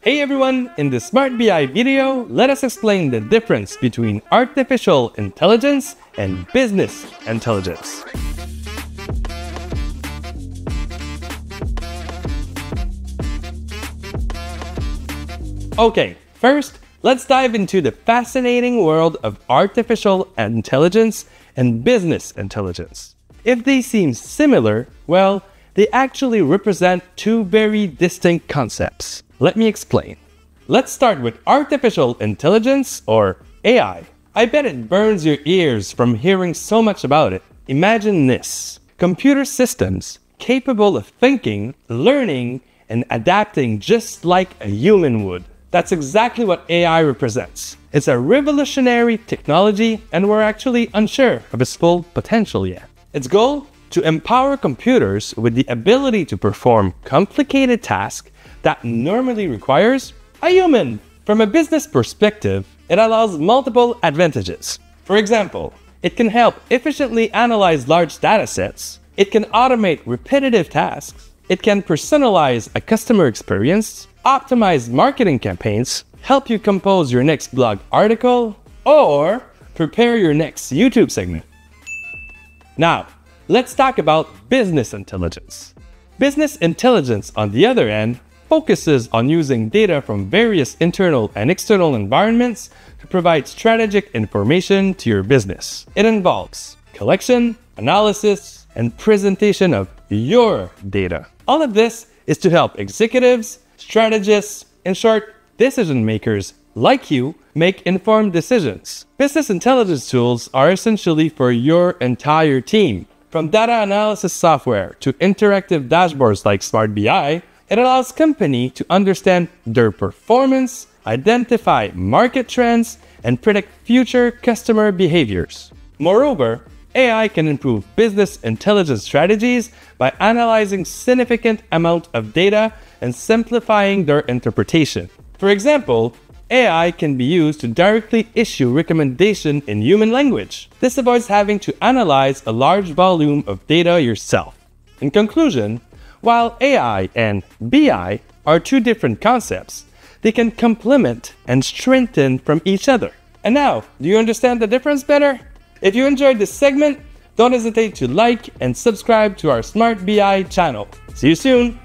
Hey everyone, in this Smart BI video, let us explain the difference between artificial intelligence and business intelligence. Okay, first, let's dive into the fascinating world of artificial intelligence and business intelligence. If they seem similar, well, they actually represent two very distinct concepts. Let me explain. Let's start with artificial intelligence or AI. I bet it burns your ears from hearing so much about it. Imagine this computer systems capable of thinking, learning, and adapting just like a human would. That's exactly what AI represents. It's a revolutionary technology, and we're actually unsure of its full potential yet. Its goal? To empower computers with the ability to perform complicated tasks that normally requires a human. From a business perspective, it allows multiple advantages. For example, it can help efficiently analyze large datasets, it can automate repetitive tasks, it can personalize a customer experience, optimize marketing campaigns, help you compose your next blog article, or prepare your next YouTube segment. Now, let's talk about business intelligence. Business intelligence, on the other end, focuses on using data from various internal and external environments to provide strategic information to your business. It involves collection, analysis, and presentation of your data. All of this is to help executives, strategists, in short, decision makers like you make informed decisions. Business intelligence tools are essentially for your entire team. From data analysis software to interactive dashboards like Smart BI, it allows company to understand their performance, identify market trends, and predict future customer behaviors. Moreover, AI can improve business intelligence strategies by analyzing significant amount of data and simplifying their interpretation. For example, AI can be used to directly issue recommendation in human language. This avoids having to analyze a large volume of data yourself. In conclusion, while AI and BI are two different concepts, they can complement and strengthen from each other. And now, do you understand the difference better? If you enjoyed this segment, don't hesitate to like and subscribe to our Smart BI channel. See you soon!